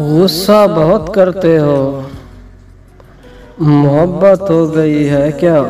गुस्सा बहुत करते हो। मोहब्बत हो गई है क्या?